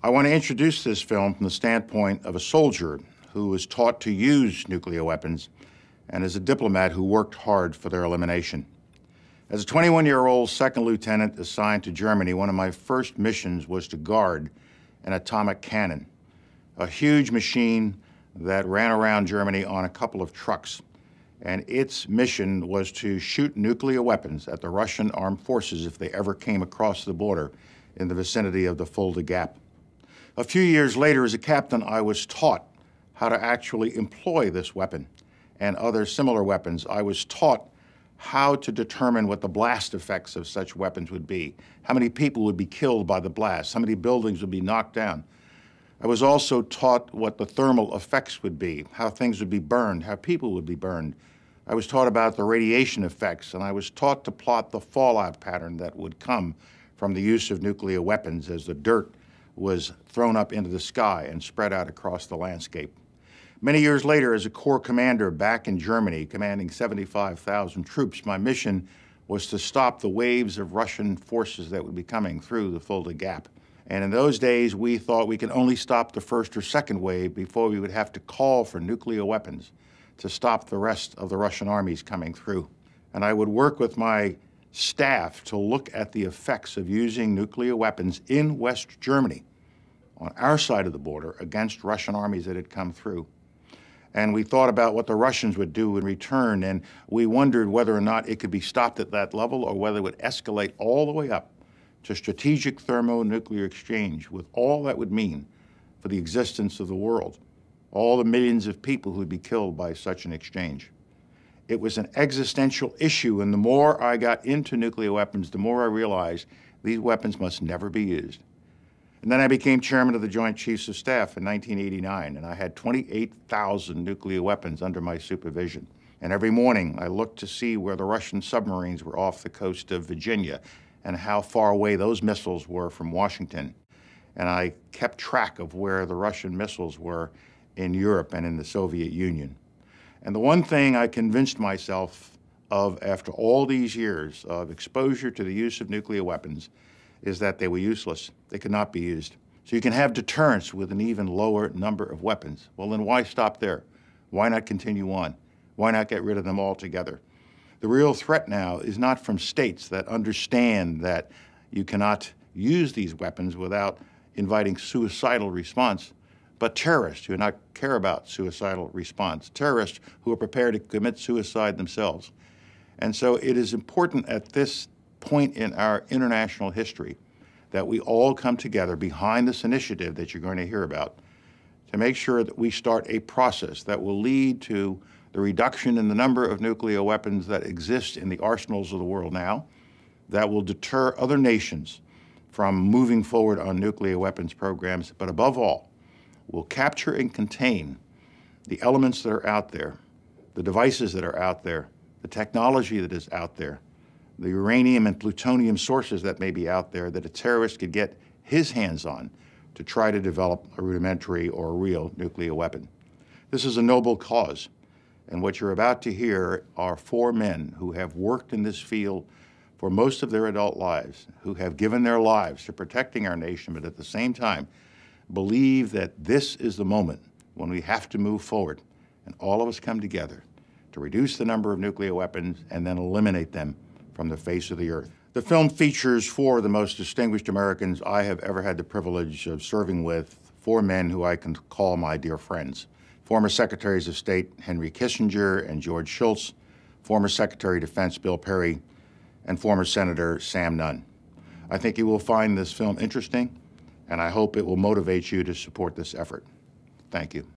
I want to introduce this film from the standpoint of a soldier who was taught to use nuclear weapons and as a diplomat who worked hard for their elimination. As a 21 year old second lieutenant assigned to Germany, one of my first missions was to guard an atomic cannon, a huge machine that ran around Germany on a couple of trucks. And its mission was to shoot nuclear weapons at the Russian armed forces if they ever came across the border in the vicinity of the Fulda Gap. A few years later, as a captain, I was taught how to actually employ this weapon and other similar weapons. I was taught how to determine what the blast effects of such weapons would be, how many people would be killed by the blast, how many buildings would be knocked down. I was also taught what the thermal effects would be, how things would be burned, how people would be burned. I was taught about the radiation effects, and I was taught to plot the fallout pattern that would come from the use of nuclear weapons as the dirt was thrown up into the sky and spread out across the landscape. Many years later, as a Corps commander back in Germany, commanding 75,000 troops, my mission was to stop the waves of Russian forces that would be coming through the Fulda Gap. And in those days, we thought we could only stop the first or second wave before we would have to call for nuclear weapons to stop the rest of the Russian armies coming through. And I would work with my staff to look at the effects of using nuclear weapons in West Germany on our side of the border against Russian armies that had come through and we thought about what the Russians would do in return, and we wondered whether or not it could be stopped at that level or whether it would escalate all the way up to strategic thermonuclear exchange with all that would mean for the existence of the world, all the millions of people who would be killed by such an exchange. It was an existential issue, and the more I got into nuclear weapons, the more I realized these weapons must never be used. And then I became chairman of the Joint Chiefs of Staff in 1989, and I had 28,000 nuclear weapons under my supervision. And every morning I looked to see where the Russian submarines were off the coast of Virginia and how far away those missiles were from Washington. And I kept track of where the Russian missiles were in Europe and in the Soviet Union. And the one thing I convinced myself of after all these years of exposure to the use of nuclear weapons is that they were useless. They could not be used. So you can have deterrence with an even lower number of weapons. Well, then why stop there? Why not continue on? Why not get rid of them altogether? The real threat now is not from states that understand that you cannot use these weapons without inviting suicidal response, but terrorists who do not care about suicidal response, terrorists who are prepared to commit suicide themselves. And so it is important at this point in our international history that we all come together behind this initiative that you're going to hear about to make sure that we start a process that will lead to the reduction in the number of nuclear weapons that exist in the arsenals of the world now, that will deter other nations from moving forward on nuclear weapons programs, but above all, will capture and contain the elements that are out there, the devices that are out there, the technology that is out there, the uranium and plutonium sources that may be out there that a terrorist could get his hands on to try to develop a rudimentary or real nuclear weapon. This is a noble cause, and what you're about to hear are four men who have worked in this field for most of their adult lives, who have given their lives to protecting our nation, but at the same time believe that this is the moment when we have to move forward and all of us come together to reduce the number of nuclear weapons and then eliminate them from the face of the earth. The film features four of the most distinguished Americans I have ever had the privilege of serving with, four men who I can call my dear friends. Former Secretaries of State Henry Kissinger and George Shultz, former Secretary of Defense Bill Perry, and former Senator Sam Nunn. I think you will find this film interesting, and I hope it will motivate you to support this effort. Thank you.